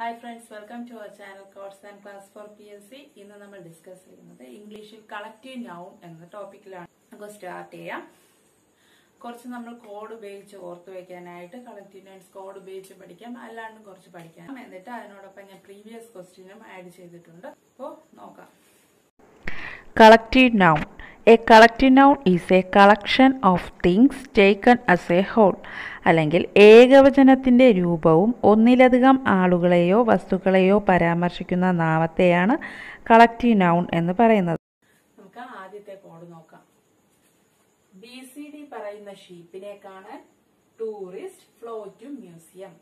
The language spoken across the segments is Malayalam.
Hi friends welcome to our channel course and class for P S C ഇന്ന് നമ്മൾ ഡിസ്കസ് ചെയ്യുന്നത് ഇംഗ്ലീഷിൽ കളക്റ്റീവ് നൗൺ എന്ന ടോപ്പിക്കിലാണ് നമുക്ക് സ്റ്റാർട്ട് ചെയ്യാം. കുറച്ച് നമ്മൾ കോഡ് ഉപയോഗിച്ച് ഓർത്ത് വെക്കാനായിട്ട് കളക്റ്റീവ് നൗൺസ് കോഡ് ഉപയോഗിച്ച് പഠിക്കാം. അല്ലാണ്ടും കുറച്ച് പഠിക്കാം. എന്നിട്ട് അതിനോടൊപ്പം ഞാൻ പ്രീവിയസ് ക്വസ്റ്റ്യനും ആഡ് ചെയ്തിട്ടുണ്ട്. അപ്പോൾ നോക്കാം. Collective noun. A collective noun is a collection of things taken as a whole അല്ലെങ്കിൽ ഏകവചനത്തിന്റെ രൂപവും ഒന്നിലധികം ആളുകളെയോ വസ്തുക്കളെയോ പരാമർശിക്കുന്ന നാമത്തെയാണ് കളക്റ്റീവ് നൗൺ എന്ന് പറയുന്നത്. നമുക്ക് ആദ്യത്തെ കോഡ് നോക്കാം. ബി സി ഡി പറയുന്ന ഷീപ്പിനെ കാണാൻ tourist flow to museum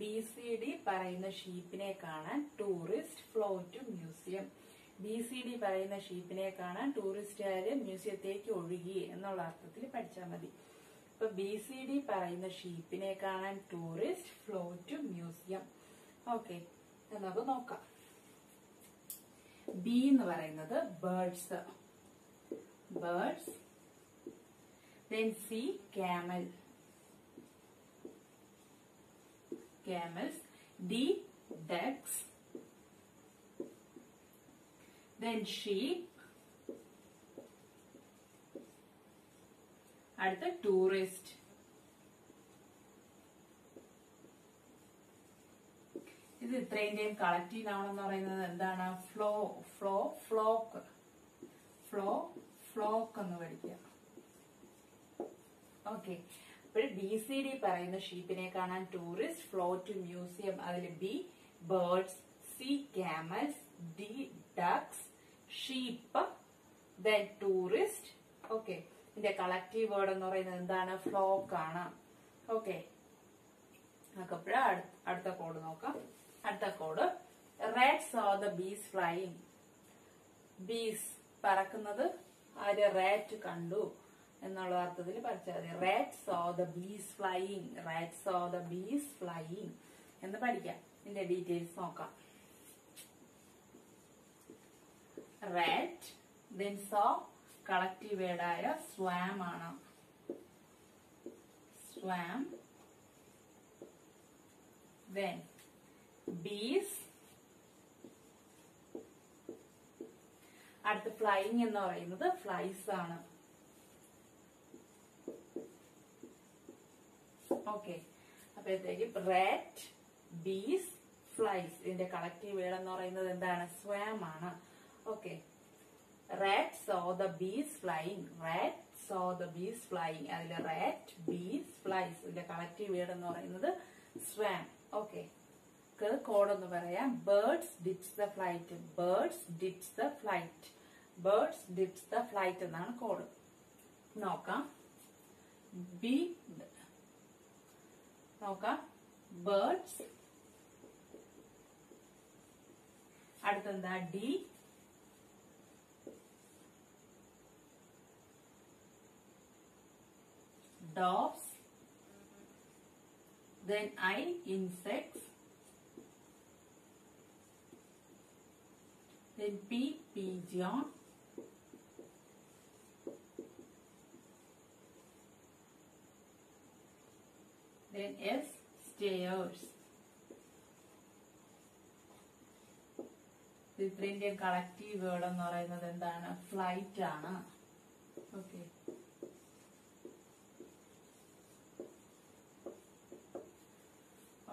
B C D പറയുന്ന ഷീപ്പിനെ കാണാൻ tourist flow to museum B C D പറയുന്ന ഷീപ്പിനെ കാണാൻ ടൂറിസ്റ്റുകാര് മ്യൂസിയത്തേക്ക് ഒഴുകി എന്നുള്ള അർത്ഥത്തിൽ പഠിച്ചാൽ മതി. ഇപ്പൊ ബി സി ഡി പറയുന്ന ഷീപ്പിനെ കാണാൻ tourist flow to museum okay നമുക്ക് നോക്കാം. ബി എന്ന് പറയുന്നത് birds birds then C camel. Camels. D ducks. Then sheep അടുത്ത ടൂറിസ്റ്റ് ഇത് ഇത്രേന്റെയും കളക്റ്റീവ് നൗൺ എന്ന് പറയുന്നത് എന്താണ്? Flow flow flock flow flock എന്ന് പഠിക്കുക. ഓക്കെ അപ്പോൾ ബി സി ഡി പറയുന്ന ഷീപ്പിനെ കാണാൻ ടൂറിസ്റ്റ് ഫ്ലോ ടു മ്യൂസിയം അതിൽ B birds C camels D ducks sheep then tourist okay ഇതിന്റെ കളക്റ്റീവ് വേർഡ് എന്ന് പറയുന്നത് എന്താണ്? ഫ്ലോക്ക് ആണ്. ഓക്കെ നമുക്കപ്പോഴ അടുത്ത കോഡ് നോക്കാം. അടുത്ത code rat saw the bees flying bees പറക്കുന്നത് ആര്? റാറ്റ് കണ്ടു. എന്നുള്ള അർത്ഥത്തിൽ പഠിച്ചാൽ മതി. Rat saw the bees flying rat saw the bees flying എന്ന് പഠിക്കാം. ഇതിന്റെ ഡീറ്റെയിൽസ് നോക്കാം. റാറ്റ് ദെൻ സോ കളക്റ്റീവ് വേർഡായ സ്വാം ആണ്. സ്വാം ദെൻ ബീസ് അടുത്ത് ഫ്ലൈയിങ് എന്ന് പറയുന്നത് ഫ്ലൈസ് ആണ്. ഓക്കെ അപ്പോഴത്തേക്ക് റാറ്റ് ബീസ് ഫ്ലൈസ് ഇതിന്റെ കളക്റ്റീവ് വേർഡ് എന്ന് പറയുന്നത് എന്താണ്? സ്വാം ആണ്. Okay rat saw the bees flying rat saw the bees flying അതിൽ റാറ്റ് ബീസ് ഫ്ലൈസ് ഇതിന്റെ കളക്റ്റീവ് വേർഡ് എന്ന് പറയുന്നത് സ്വാം ഓക്കെ കോഡ് എന്ന് പറയാം. Birds dips the flight birds dips the flight birds dips the flight എന്നാണ് കോഡ് നോക്കാം. ബി നോക്കാം. Birds അടുത്തെന്താ? D doves then I insects then P pigeon then S stairs ഇത്രേന്റെ collective word എന്ന് പറയുന്നത് എന്താണ് ഫ്ലൈറ്റ് ആണ് okay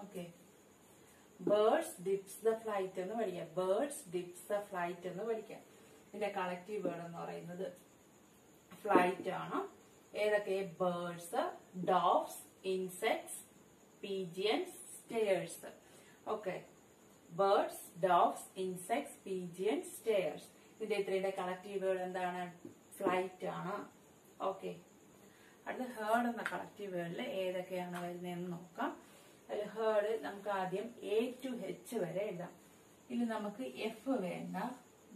Okay birds dips the flight എന്ന് പഠിക്കാം. ബേർഡ്സ് ഡിപ്സ് ദ ഫ്ലൈറ്റ് എന്ന് പഠിക്കാം. ഇതിന്റെ കളക്റ്റീവ് വേർഡ് എന്ന് പറയുന്നത് ഫ്ലൈറ്റ് ആണ്. ഏതൊക്കെ? Birds dogs insects pigeons stars okay birds dogs insects pigeons stars ഇതിന്റെ ഇത്രയുടെ കളക്റ്റീവ് വേർഡ് എന്താണ്? ഫ്ലൈറ്റ് ആണ്. ഓക്കെ അടുത്ത ഹേർഡ് എന്ന കളക്റ്റീവ് വേർഡിൽ ഏതൊക്കെയാണ് വരുന്നതെന്ന് നോക്കാം. ഹേർഡ് നമുക്ക് ആദ്യം എ ടു എച്ച് വരെ എഴുതാം. ഇനി നമുക്ക് എഫ് വേണ്ട.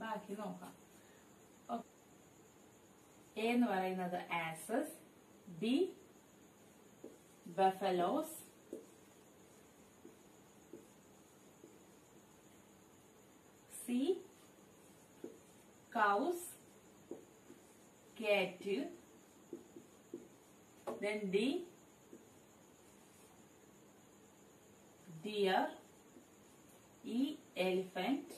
ബാക്കി നോക്കാം. എ എന്ന് പറയുന്നത് asses B buffaloes C cows cattle then D deer E elephant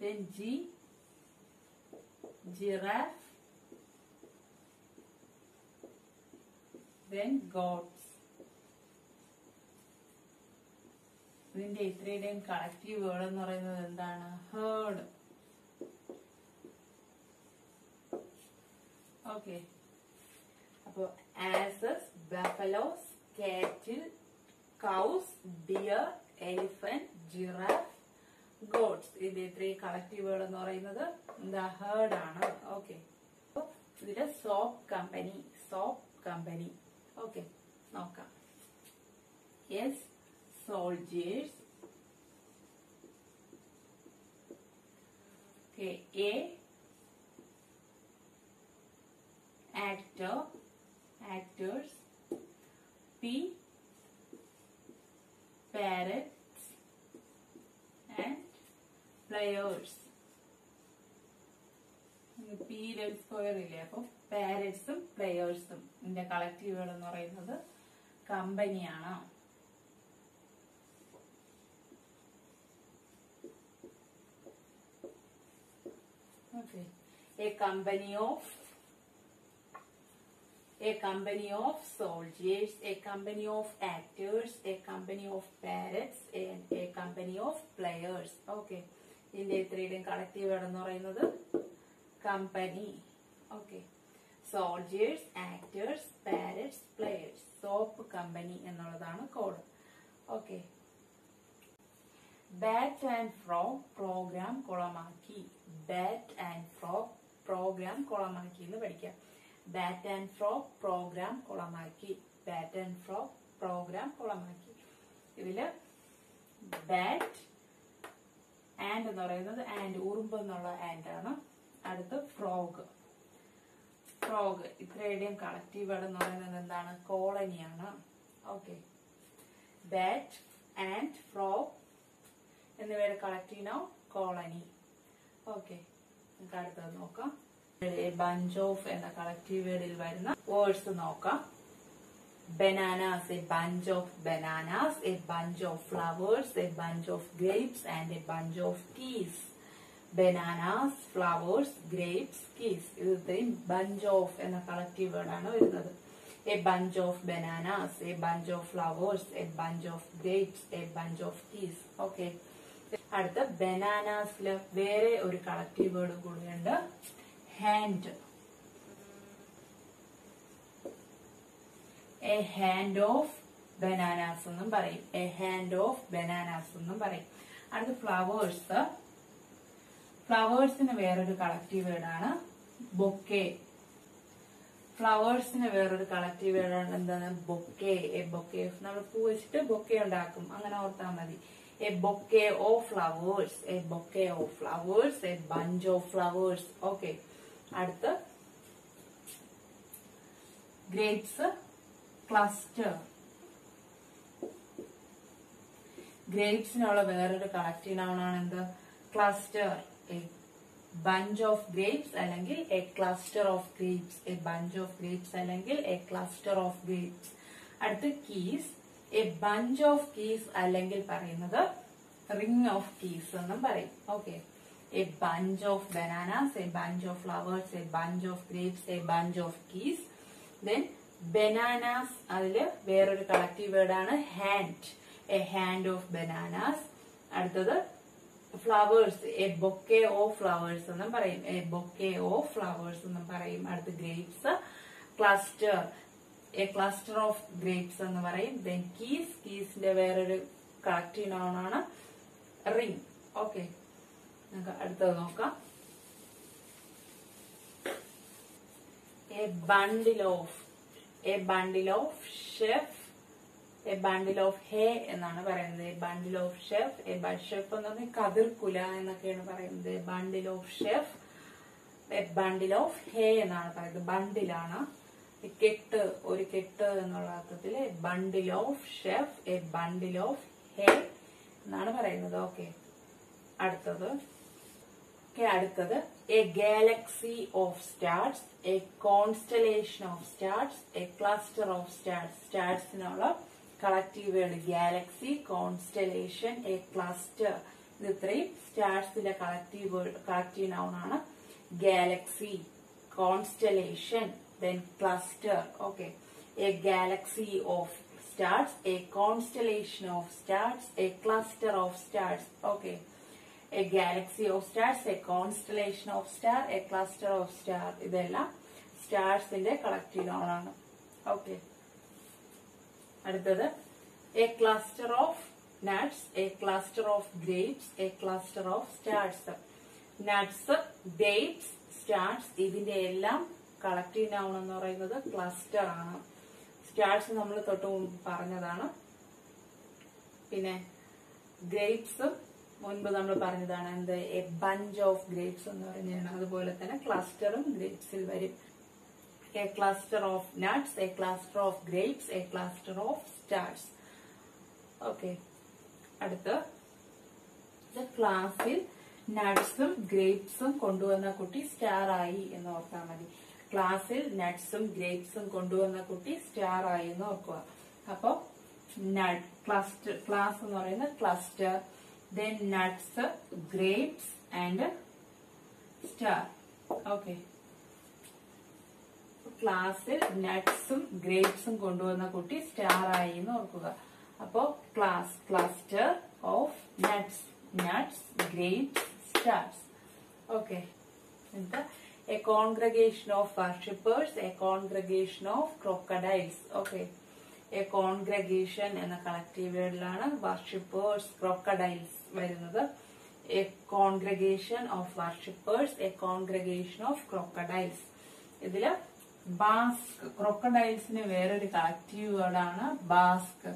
then G giraffe. Then goats. ഇതിന്റെ ഇത്രയുടെയും കളക്റ്റീവ് വേർഡ് എന്ന് പറയുന്നത് എന്താണ്? ഹേർഡ് ഓക്കെ അപ്പോ asses buffaloes cattle cows deer elephant giraffe goats ഇത് ഇത്രയും കളക്റ്റീവ് വേർഡ് എന്ന് പറയുന്നത് എന്താ ഹേർഡ് ആണ്. ഓക്കെ ഇതിന്റെ soap company soap company okay നോക്കാം. Yes soldiers A actor. Actors p parrots and players. പീരിയൽ സ്ക്വയർ ഇല്ലേ? അപ്പൊ പാരറ്റ്സും പ്ലെയേഴ്സും ഇതിന്റെ കളക്റ്റീവുകൾ എന്ന് പറയുന്നത് കമ്പനിയാണ് okay A company of a company of soldiers, a company of actors, a company of parrots, and a company of players. Okay. ഇതിന്റെ ഇത്രയുടെയും കളക്റ്റീവ് എന്ന് പറയുന്നത് company okay soldiers actors parrots players soap company എന്നുള്ളതാണ് code okay bat and frog program കുളമാക്കി. Bat and frog program കുളമാക്കി എന്ന് പഠിക്കാം. ബാറ്റ് ആൻഡ് ഫ്രോഗ് പ്രോഗ്രാം കുളമാക്കി ബാറ്റ് ആൻഡ് ഫ്രോഗ് പ്രോഗ്രാം കുളമാക്കി ഇതിൽ ബാറ്റ് ആൻഡ് എന്ന് പറയുന്നത് ആൻഡ് ഉറുമ്പ് എന്നുള്ള ആൻഡ് ആണ്. അടുത്ത് ഫ്രോഗ് ഫ്രോഗ് ഇത്രയുടെയും കളക്റ്റീവ് എന്ന് പറയുന്നത് എന്താണ്? കോളനിയാണ് ഓക്കെ ബാറ്റ് ആൻഡ് ഫ്രോഗ് എന്നിവയുടെ കളക്റ്റീവ് കോളനി ഓക്കെ നമുക്ക് അടുത്തത് നോക്കാം. ബഞ്ച് ഓഫ് എന്ന കളക്റ്റീവ് വേർഡിൽ വരുന്ന വേർഡ്സ് നോക്കാം bananas a bunch of bananas a bunch of flowers a bunch of grapes and a bunch of keys bananas flowers grapes keys ഇത് ബഞ്ച് ഓഫ് എന്ന കളക്റ്റീവ് വേർഡാണ് വരുന്നത് a bunch of bananas a bunch of flowers a bunch of grapes a bunch of keys okay അടുത്ത ബനാനാസിൽ വേറെ ഒരു കളക്റ്റീവ് വേർഡ് കൂടിയുണ്ട് hand a hand of bananas എന്നും പറയും. A hand of bananas എന്നും പറയും. അടുത്ത ഫ്ലവേഴ്സ് ഫ്ലവേഴ്സിന് വേറൊരു കളക്റ്റീവ് വേർഡാണ് ബൊക്കെ ഫ്ലവേഴ്സിന് വേറൊരു കളക്റ്റീവ് വേർഡാണ് എന്താണ്? ബൊക്കെ എ ബൊക്കെ നമ്മൾ പൂ വെച്ചിട്ട് ബൊക്കെ ഉണ്ടാക്കും. അങ്ങനെ ഓർത്താൽ മതി. A bouquet of flowers a bouquet of flowers a bunch of flowers okay അടുത്ത് ഗ്രേപ്സ് ക്ലസ്റ്റർ ഗ്രേപ്സിനുള്ള വേറൊരു കളക്റ്റീവ് നൗൺ ആണ് എന്ത്? Cluster a bunch of grapes അല്ലെങ്കിൽ a cluster of grapes a bunch of grapes അല്ലെങ്കിൽ എ ക്ലസ്റ്റർ ഓഫ് ഗ്രേപ്സ് അടുത്ത് keys a bunch of keys അല്ലെങ്കിൽ പറയുന്നത് റിംഗ് ഓഫ് കീസ് എന്നും പറയും. Okay a bunch of bananas, a bunch of flowers, a bunch of grapes, a bunch of keys. Then bananas അതിൽ വേറൊരു കളക്റ്റീവ് വേർഡാണ് hand a hand of bananas അടുത്തത് flowers a bouquet of flowers എന്നും പറയും. എ ബൊക്കെ ഓഫ് ഫ്ലവേഴ്സ് എന്നും പറയും. അടുത്ത് grapes cluster a cluster of grapes എന്ന് പറയും. ദെൻ കീസ് കീസിന്റെ വേറൊരു കളക്റ്റീവ് നോൺ ആണ് റിംഗ് ഓക്കെ നമുക്ക് അടുത്തത് നോക്കാം. A bundle of a bundle of sheaf a bundle of hay എന്നാണ് പറയുന്നത്. A bundle of sheaf a bud sheaf എന്ന് പറഞ്ഞാൽ കതിർക്കുല എന്നൊക്കെയാണ് പറയുന്നത്. A bundle of sheaf a bundle of hay എന്നാണ് പറയുന്നത്. ബണ്ടിലാണ് കെട്ട് ഒരു കെട്ട് എന്നുള്ള അർത്ഥത്തിൽ a bundle of sheaf a bundle of hay എന്നാണ് പറയുന്നത്. ഓക്കെ അടുത്തത്. അടുത്തത് a galaxy of stars a constellation of stars a cluster of stars സ്റ്റാർസിനുള്ള collective word galaxy constellation a cluster ഇത് ഇത്രയും സ്റ്റാർസിന്റെ കളക്റ്റീവ് വേർഡ് കളക്റ്റീവ് നൗൺ ആണ്. Galaxy constellation then cluster okay a galaxy of stars a constellation of stars a cluster of stars Okay. A galaxy of stars a constellation of star a cluster of star ഇതെല്ലാം സ്റ്റാർസിന്റെ കളക്റ്റീവ് ആണ് ഓക്കെ അടുത്തത് a cluster of nuts a cluster of grapes a cluster of stars nuts grapes stars ഇതിന്റെ എല്ലാം കളക്റ്റീവ് നൗൺ എന്ന് പറയുന്നത് ക്ലസ്റ്റർ ആണ്. സ്റ്റാർസ് നമ്മൾ തൊട്ട് പറഞ്ഞതാണ്. പിന്നെ ഗ്രേപ്സും മുൻപ് നമ്മൾ പറഞ്ഞതാണ് എന്ത് എ ബഞ്ച് ഓഫ് ഗ്രേപ്സ് എന്ന് പറഞ്ഞാണ് അതുപോലെ തന്നെ ക്ലസ്റ്ററും ഗ്രേപ്സിൽ വരും. A cluster of nuts a cluster of grapes a cluster of stars okay അടുത്ത് ക്ലാസ്സിൽ നട്ട്സും ഗ്രേപ്സും കൊണ്ടുവന്ന കുട്ടി സ്റ്റാർ ആയി എന്ന് ഓർത്താൽ മതി. ക്ലാസ്സിൽ നട്ട്സും ഗ്രേപ്സും കൊണ്ടുവന്ന കുട്ടി സ്റ്റാർ ആയി എന്ന് ഓർക്കുക. അപ്പോ നട്ട് ക്ലസ്റ്റർ ക്ലാസ് എന്ന് പറയുന്നത് cluster then nuts grapes and star okay ക്ലാസ്സിൽ നട്ട്സും ഗ്രേപ്സും കൊണ്ടുവന്ന കുട്ടി സ്റ്റാർ ആയി എന്ന് ഓർക്കുക. അപ്പോ class cluster of nuts nuts grapes stars okay എന്നിട്ട് a congregation of worshippers, a congregation of crocodiles. Okay. A congregation എന്ന കളക്റ്റീവ് വേർഡിലാണ് വർഷിപ്പേഴ്സ് ക്രോക്കഡൈൽസ് വരുന്നത്. A congregation of worshippers a congregation of crocodiles ഇതിൽ ബാസ്ക് ക്രോക്കഡൈൽസിന് വേറൊരു കളക്റ്റീവ് വേർഡാണ് bask.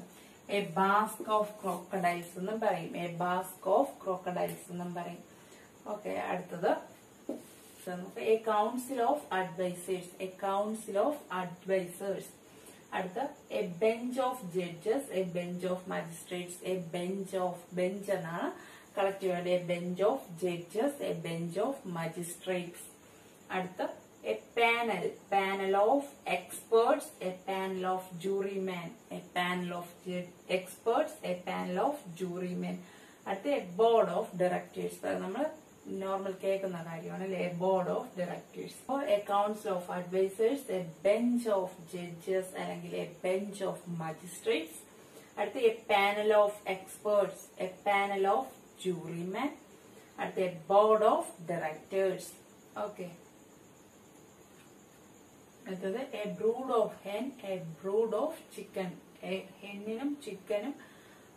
A bask of crocodiles എന്നും പറയും. എ ബാസ്ക് ഓഫ് ക്രോക്കഡൈൽസ് എന്നും പറയും. ഓക്കെ അടുത്തത്. A council of advisers a council of advisers അടുത്ത a bench of judges a bench of magistrates a bench of bench എന്നാണ് collective a bench of judges a bench of magistrates അടുത്ത a panel panel of experts a panel of juryman a panel of experts a panel of juryman അടുത്ത എ ബോർഡ് ഓഫ് ഡയറക്ടേഴ്സ് നമ്മൾ നോർമൽ കേൾക്കുന്ന കാര്യമാണ്. അല്ലെ? Board of directors a council of advisers a bench of judges അല്ലെങ്കിൽ എ ബെഞ്ച് ഓഫ് മജിസ്ട്രേറ്റ്സ് അടുത്ത a panel of experts a panel of juryman അടുത്ത a board of directors okay അടുത്തത് a brood of hen a brood of chicken ഹെന്നിനും ചിക്കനും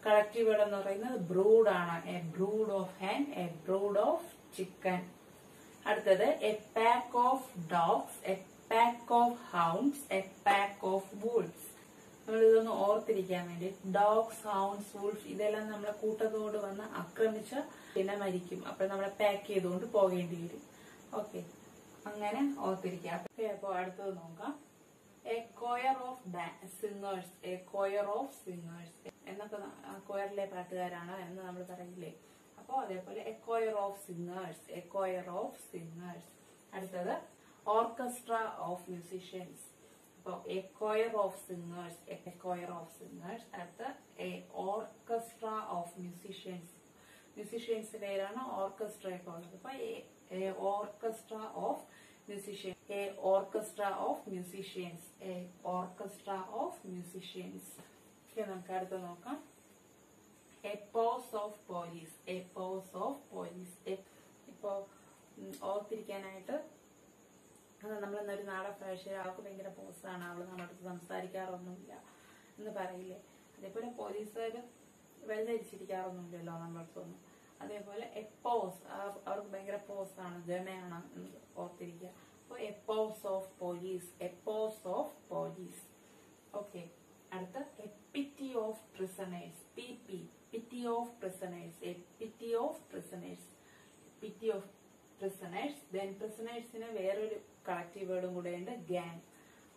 വേർഡ് എന്ന് പറയുന്നത് ബ്രൂഡ് ആണ്. A brood of hen a brood of chicken. അടുത്തത് a pack of dogs a pack of hounds a pack of wolves നമ്മൾ ഇതൊന്ന് ഓർത്തിരിക്കാൻ വേണ്ടി ഡോഗ്സ് ഹൗണ്ട്സ് വൂൾഫ് ഇതെല്ലാം നമ്മളെ കൂട്ടത്തോട് വന്ന് ആക്രമിച്ച പിന്നെ മരിക്കും. അപ്പൊ നമ്മളെ പാക്ക് ചെയ്തുകൊണ്ട് പോകേണ്ടി വരും. ഓക്കെ. അങ്ങനെ ഓർത്തിരിക്കാം. അപ്പൊ അടുത്തത് നോക്കാം. A choir of singers a choir of singers എന്നൊക്കെ കോയറിലെ പാട്ടുകാരാണ് എന്ന് നമ്മൾ പറയില്ലേ? അപ്പോൾ അതേപോലെ a choir of singers a choir of singers അടുത്തത് ഓർക്കസ്ട്ര ഓഫ് മ്യൂസിഷ്യൻസ് അപ്പോൾ a choir of singers a choir of singers അടുത്ത a orchestra of musicians musicians പേരാണ് ഓർക്കസ്ട്രയൊക്കെ ഉള്ളത്. അപ്പൊ a orchestra of musician a orchestra of musicians. A orchestra of musicians. Okay നമുക്ക് അടുത്ത് നോക്കാം. A posse of police a posse of police ഇപ്പോ ഓർത്തിരിക്കാനായിട്ട് അത് നമ്മൾ ഇന്നൊരു നാടൻ ഭാഷ അവൾക്ക് ഭയങ്കര പോസാണ് അവൾ നമ്മുടെ അടുത്ത് സംസാരിക്കാറൊന്നുമില്ല എന്ന് പറയില്ലേ. അതേപോലെ പോലീസുകാർ വെള്ളരിച്ചിരിക്കാറൊന്നുമില്ലല്ലോ നമ്മുടെ അടുത്തൊന്നും അതേപോലെ എപ്പോസ് അവർക്ക് ഭയങ്കര പോസാണ് എന്ന് ഓർത്തിരിക്കുക. അപ്പോൾ a posse of police a posse of police okay. അടുത്ത a pity of prisoners. P P. Pity of prisoners a pity of prisoners pity of prisoners then പ്രിസണേഴ്സിന് വേറൊരു കളക്റ്റീവ് വേർഡും കൂടെ ഉണ്ട് gang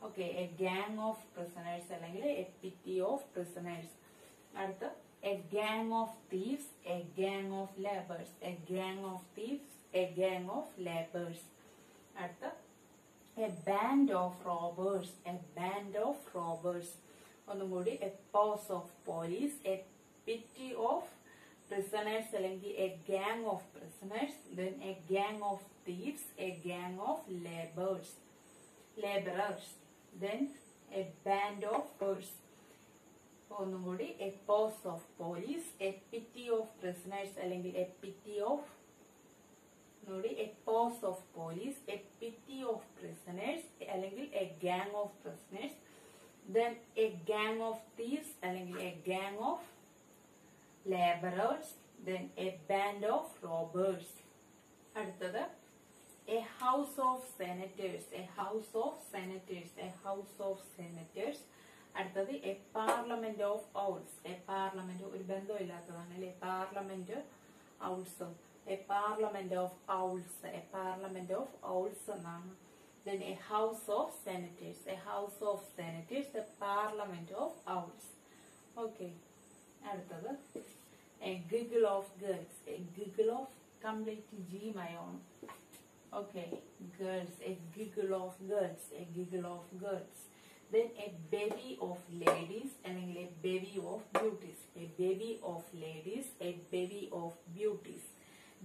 okay a gang of prisoners അല്ലെങ്കിൽ എപ്പിറ്റി ഓഫ് പ്രിസണേഴ്സ് അടുത്ത a gang of thieves a gang of labourers a gang of thieves a gang of labourers അടുത്ത a band of robbers a band of robbers ഒന്നും കൂടി a posse of police a pity of prisoners അല്ലെങ്കിൽ a gang of prisoners then a gang of thieves a gang of laborers. Laborers. Then a band of purse ഒന്നും കൂടി a posse of police a pity of prisoners അല്ലെങ്കിൽ എ പിറ്റി ഓഫ് ഒന്നുകൂടി a posse of police a pity of prisoners അല്ലെങ്കിൽ a gang of prisoners. Then a gang of thieves അല്ലെങ്കിൽ a gang of laborers then a band of robbers. അടുത്തത് a house of senators a house of senators a house of senators അടുത്തത് a parliament of owls a parliament ഒരു ബന്ധമില്ലാത്തതാണ് അല്ലെ? Parliament owls a parliament of owls a parliament of owls എന്നാണ്. Then a house of senators a house of senators a parliament of owls okay അടുത്തത്. a giggle of girls a giggle of complete G മയോൺ okay girls a giggle of girls a giggle of girls then a baby of ladies അല്ലെങ്കിൽ a baby of beauties a baby of ladies a baby of beauties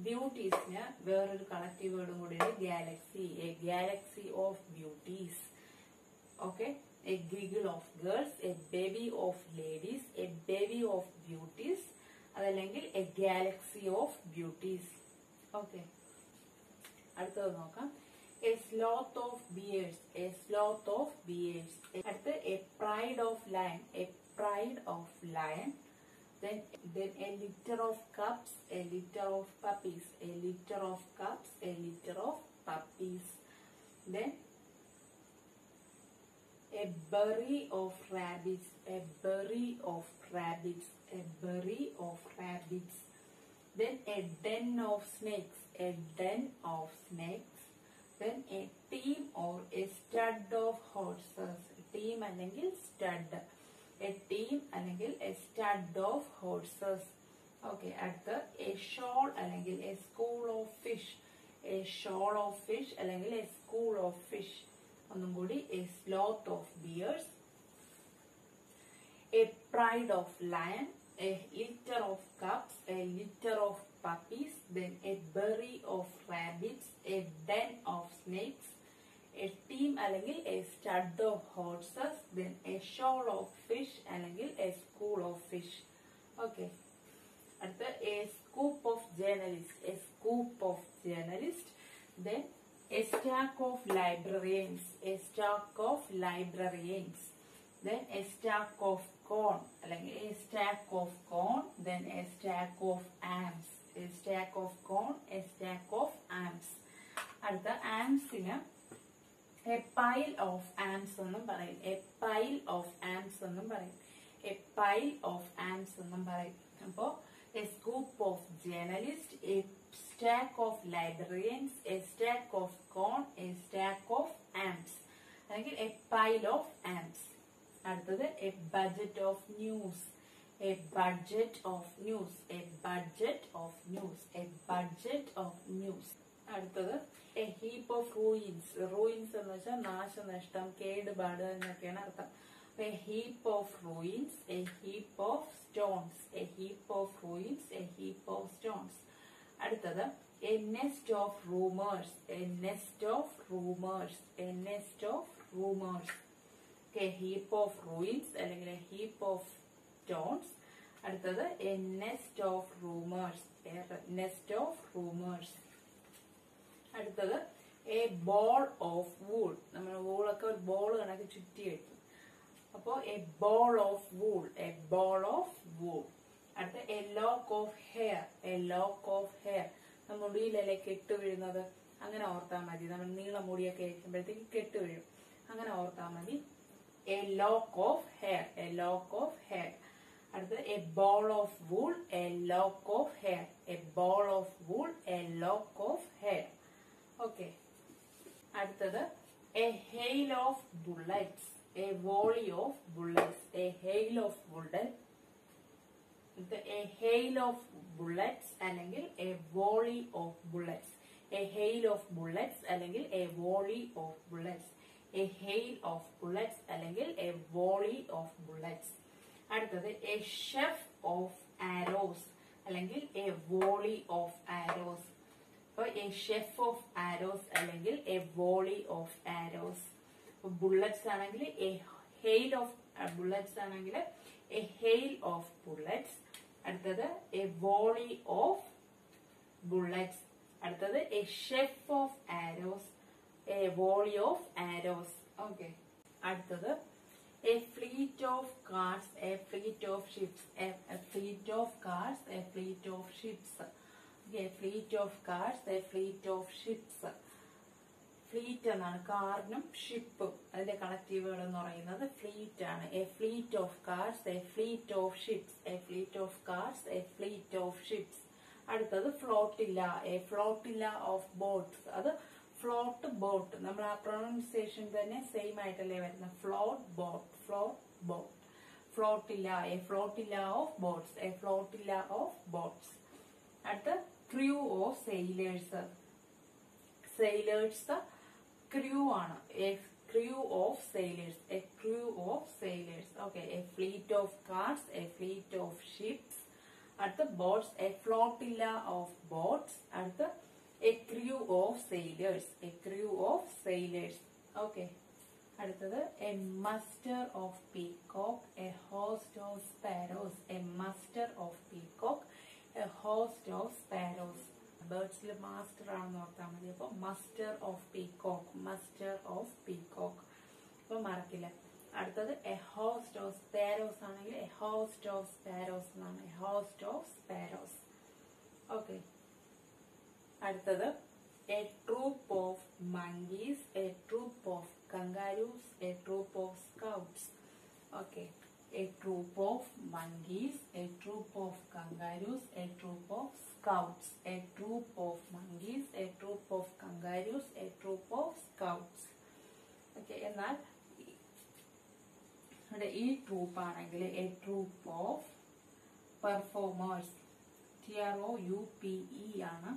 ബ്യൂട്ടീസിന് വേറൊരു കളക്റ്റീവ് വേർഡും കൂടിയുണ്ട് galaxy a galaxy of beauties okay a giggle of girls a baby of ladies a baby of beauties അതല്ലെങ്കിൽ a galaxy of beauties okay അടുത്തത് നോക്കാം a sloth of bears a sloth of bears അടുത്ത് a pride of lion a pride of lion then then a litter of cups a litter of puppies a litter of cups a litter of puppies then a berry of rabbits, a berry of rabbits, a berry of rabbits. Then a den of snakes, a den of snakes. Then a team or a stud of horses. Team അല്ലെങ്കിൽ stud. A team അല്ലെങ്കിൽ a stud of horses. Okay, അടുത്ത a shoal അല്ലെങ്കിൽ a school of fish. A shoal of fish അല്ലെങ്കിൽ a school of fish. ഒന്നും കൂടി a sloth of bears a pride of lion a litter of cubs a litter of puppies then a bury of rabbits a den of snakes a team അല്ലെങ്കിൽ a stud of horses then a shoal of fish അല്ലെങ്കിൽ a school of fish okay അടുത്ത a scoop of journalist a scoop of journalist then a stack of librarians, a stack of librarians, then a stack of corn, like a stack of corn, then a stack of ants, a stack of corn, a stack of ants. അടുത്ത ആംസിന് എ പൈൽ ഓഫ് ആംസ് എന്നും പറയും എ പൈൽ ഓഫ് ആംസ് എന്നും പറയും എ പൈൽ ഓഫ് ആംസ് എന്നും പറയും അപ്പോ a scoop of journalist a stack of librarians, a stack of corn, a stack of ants. അല്ലെങ്കിൽ എ പൈൽ ഓഫ് ആംസ് അടുത്തത് a budget of news a budget of news a budget of news a budget of news അടുത്തത് a heap of ruins ruins എന്ന് വെച്ചാൽ നാശനഷ്ടം കേടുപാട് എന്നൊക്കെയാണ് അർത്ഥം. A heap of ruins a heap of stones a heap of ruins a heap of stones അടുത്തത് a nest of rumours a nest of rumours a nest of rumours a heap of ruins അല്ലെങ്കിൽ ഹീപ്പ് ഓഫ് സ്റ്റോൺസ് അടുത്തത് a nest of rumours nest of rumours അടുത്തത് എ ബോൾ ഓഫ് വൂൾ നമ്മൾ വൂളൊക്കെ ഒരു ബോൾ കണക്ക് ചുറ്റി വെക്കും. അപ്പോ a ball of wool a ball of wool അടുത്ത a lock of hair a lock of hair നമ്മൾ മുടിയിലല്ലേ കെട്ട് വീഴുന്നത്? അങ്ങനെ ഓർത്താൽ മതി. നമ്മൾ നീളം മുടിയൊക്കെ ഇരിക്കുമ്പോഴത്തേക്ക് കെട്ട് വീഴും. അങ്ങനെ ഓർത്താൽ മതി. A lock of hair a lock of hair അടുത്തത് a ball of wool a lock of hair a ball of wool a lock of hair okay അടുത്തത് a hail of bullets a volley of bullets a hail of bullet a hail of bullets അല്ലെങ്കിൽ a volley of bullets a hail of bullets അല്ലെങ്കിൽ a volley of bullets a hail of bullets അല്ലെങ്കിൽ എ വോളി ഓഫ് ബുള്ളറ്റ്സ് അടുത്തത് എ ഷെഫ് ഓഫ് ആരോസ് അല്ലെങ്കിൽ എ വോളി ഓഫ് ആരോസ് അപ്പൊ എ ഷെഫ് ഓഫ് ആരോസ് അല്ലെങ്കിൽ a volley of arrows bullets ആണെങ്കിൽ എ ഹെയിൽ ഓഫ് ബുള്ളറ്റ്സ് ആണെങ്കിൽ എ ഹെയിൽ ഓഫ് ബുള്ളറ്റ്സ് അടുത്തത് എ വോളി ഓഫ് ബുള്ളറ്റ്സ് അടുത്തത് a sheaf of arrows a volley of arrows okay അടുത്തത് a fleet of cars a fleet of ships a fleet of cars a fleet of ships a fleet of cars a fleet of ships fleet എന്നാണ് കാറിനും ഷിപ്പും അതിന്റെ കണക്റ്റീവുകൾ എന്ന് പറയുന്നത് ഫ്ലീറ്റ് ആണ് a fleet of cars a fleet of ships a fleet of cars a fleet of ships അടുത്തത് flotilla a flotilla of boats അത് ഫ്ലോട്ട് ബോട്ട് നമ്മൾ ആ പ്രൊണൗൺസിയേഷൻ തന്നെ സെയിം ആയിട്ടല്ലേ വരുന്നത് float boat float boat flotilla a flotilla of boats a flotilla of boats അടുത്ത crew of sailors sailors crew ആണ്. A crew of sailors a crew of sailors okay a fleet of cars a fleet of ships അടുത്ത boats a flotilla of boats അടുത്ത a crew of sailors a crew of sailors okay അടുത്തത് a muster of peacock a host of sparrows a muster of peacock a host of sparrows ബേർഡ്സിൽ master ആണെന്ന് ഓർത്താൽ മതി. അപ്പൊ muster of peacock muster of peacock അപ്പൊ മറക്കില്ല. അടുത്തത് എ ഹോസ്റ്റ് ഓഫ് സ്പാരോസ് ആണെങ്കിൽ എ ഹോസ്റ്റ് ഓഫ് സ്പാരോസ് എന്നാണ്. A host of sparrows okay അടുത്തത് a troop of monkeys a troop of kangaroos a troop of scouts okay a troop of monkeys a troop of kangaroos a troop of scouts a troop of monkeys a troop of kangaroos a troop of scouts okay എന്നാൽ ഇവിടെ ഈ ട്രൂപ്പ് ആണെങ്കിൽ a troupe of performers T R O U P E ആണ്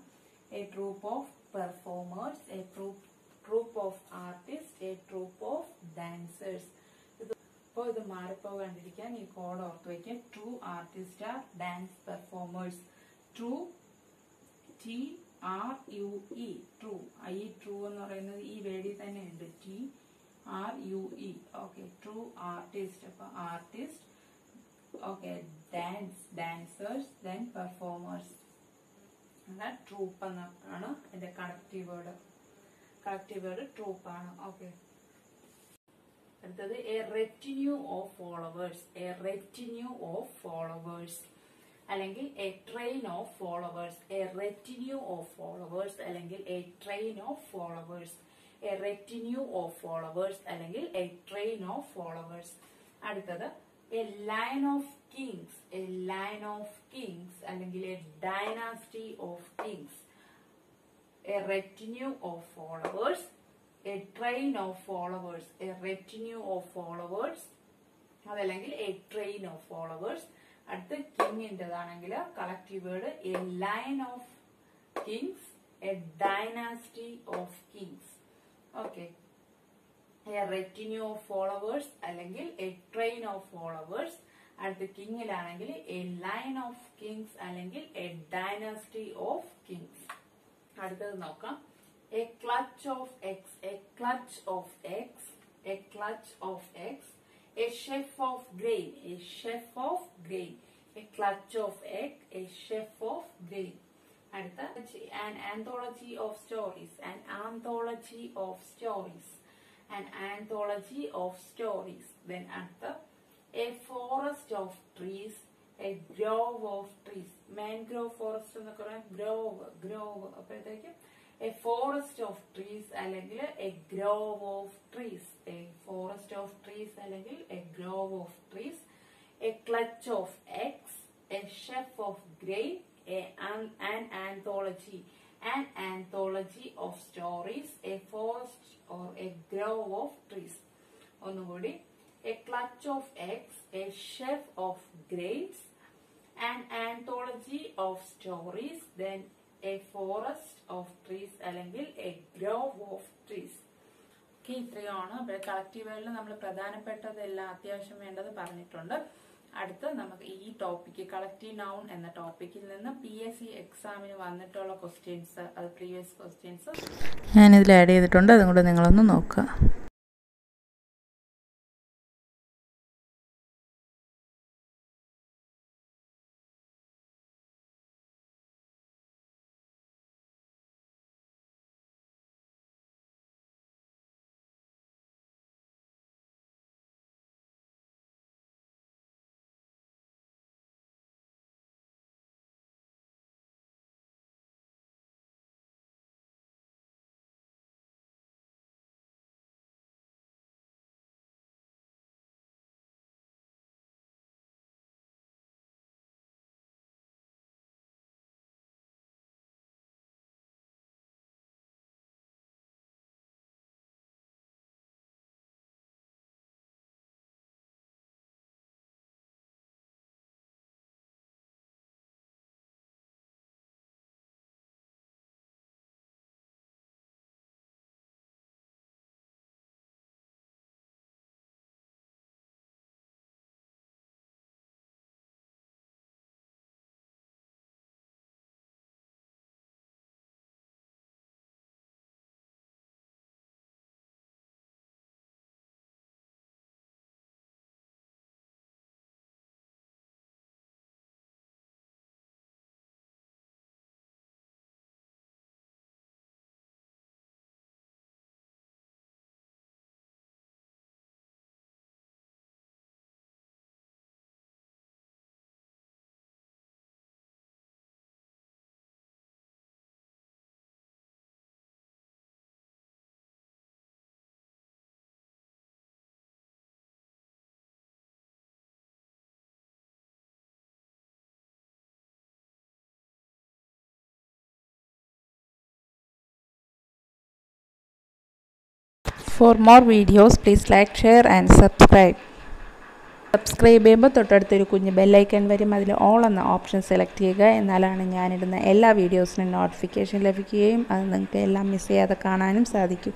a troupe of performers a troupe troupe of artist a troupe of dancers ഇത് അപ്പോൾ ഇത് മാറിപ്പോകാണ്ടിരിക്കാൻ ഈ കോഡ് ഓർത്ത് വയ്ക്കുക true artist are dance performers true T R U E true ഈ ട്രൂ എന്ന് പറയുന്നത് ഈ വേഡിൽ തന്നെ ഉണ്ട് T R U E okay true artist അപ്പൊ artist okay dance dancers then performers എന്നാൽ ട്രൂപ്പ് എന്നാണ് എന്റെ connective word connective word troupe ആണ്. ഓക്കെ അടുത്തത് a retinue of followers a retinue of followers അല്ലെങ്കിൽ a train of followers a retinue of followers അല്ലെങ്കിൽ a train of followers a retinue of followers അല്ലെങ്കിൽ എ ട്രെയിൻ ഓഫ് ഫോളോവേഴ്സ് അടുത്തത് a line of kings a line of kings അല്ലെങ്കിൽ a dynasty of kings a retinue of followers a train of followers a retinue of followers അതല്ലെങ്കിൽ എ ട്രെയിൻ ഓഫ് ഫോളോവേഴ്സ് അടുത്ത് കിങ്ങിന്റെതാണെങ്കിൽ collective word a line of kings a dynasty of kings okay a retinue of followers അല്ലെങ്കിൽ എ ട്രെയിൻ ഓഫ് ഫോളോവേഴ്സ് അടുത്ത കിങ്ങിലാണെങ്കിൽ എ ലൈൻ ഓഫ് കിങ്സ് അല്ലെങ്കിൽ എ ഡൈനാസ്റ്റി ഓഫ് കിങ്സ് അടുത്തത് നോക്കാം. A clutch of eggs a clutch of eggs a clutch of eggs a sheaf of grain a sheaf of grain a clutch of egg a sheaf of grain അടുത്ത an anthology of stories an anthology of stories an anthology of stories then അടുത്ത a forest of trees a grove of trees mangrove forest എന്നൊക്കെ പറയാം ഗ്രോവ് ഗ്രോവ് അപ്പോഴത്തേക്കും എ ഫോറസ്റ്റ് ഓഫ് ട്രീസ് അല്ലെങ്കിൽ a grove of trees a forest of trees അല്ലെങ്കിൽ a grove of trees a clutch of eggs a sheaf of grain a anthology and anthology of stories a forest or a grove of trees ഒന്നുകൂടി a clutch of eggs, a chef of grapes, an anthology of stories, then a forest of trees, അല്ലെങ്കിൽ a grove of trees okay ഇത്രയുമാണ് ഇവിടെ കളക്റ്റീവുകളിൽ നമ്മൾ പ്രധാനപ്പെട്ടതെല്ലാം അത്യാവശ്യം വേണ്ടത് പറഞ്ഞിട്ടുണ്ട്. അടുത്ത് നമുക്ക് ഈ ടോപ്പിക്ക് കളക്റ്റീവ് നൗൺ എന്ന ടോപ്പിക്കിൽ നിന്ന് പി എസ് സി എക്സാമിന് വന്നിട്ടുള്ള ക്വസ്റ്റ്യൻസ് അത് പ്രീവിയസ് ക്വസ്റ്റ്യൻസ് ഞാനിതിൽ ആഡ് ചെയ്തിട്ടുണ്ട്. അതും കൂടെ നിങ്ങളൊന്ന് നോക്കുക. For more videos please like share and subscribe subscribe ചെയ്യുമ്പോൾ തൊട്ടടുത്തൊരു കുഞ്ഞ് ബെല്ലൈക്കൺ വരും. അതിൽ ഓൾ എന്ന ഓപ്ഷൻ സെലക്ട് ചെയ്യുക. എന്നാലാണ് ഞാനിടുന്ന എല്ലാ വീഡിയോസിനും നോട്ടിഫിക്കേഷൻ ലഭിക്കുകയും അത് നിങ്ങൾക്ക് എല്ലാം മിസ് ചെയ്യാതെ കാണാനും സാധിക്കും.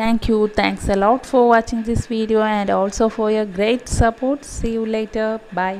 Thank you thanks a lot for watching this video and also for your great support see you later bye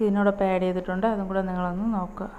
ഇതിനോടൊപ്പം ആഡ് ചെയ്തിട്ടുണ്ട്. അതും കൂടെ നിങ്ങളൊന്ന് നോക്കുക.